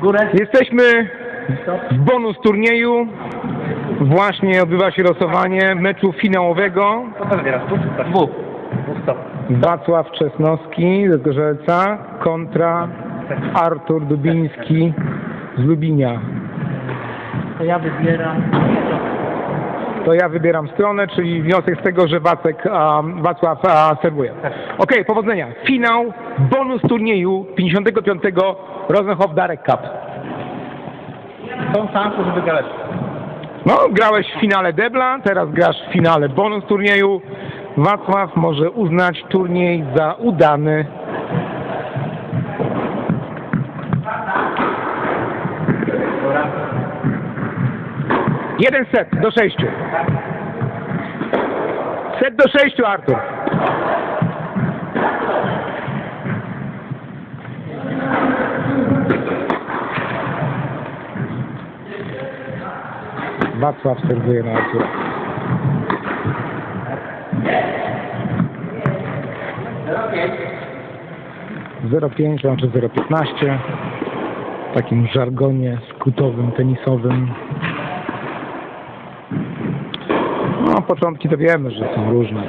Górę. Jesteśmy w bonus turnieju. Właśnie odbywa się losowanie meczu finałowego. Tak. Stop. Wacław Czesnowski z Gorzelca kontra Artur Dubiński z Lubinia. To ja wybieram... To ja wybieram stronę, czyli wniosek z tego, że Wacek, a, Wacław a, serwuje. Okej, powodzenia. Finał bonus turnieju 55. Rosenhof Darek Cup. Tą szansę, żeby grać. No, grałeś w finale debla, teraz grasz w finale bonus turnieju. Wacław może uznać turniej za udany. Jeden set do sześciu. Set do sześciu, Artur. Wacław serwuje na Artura. Zero pięć, czy 0,15 w takim żargonie skutowym, tenisowym. No, początki to wiemy, że są różne.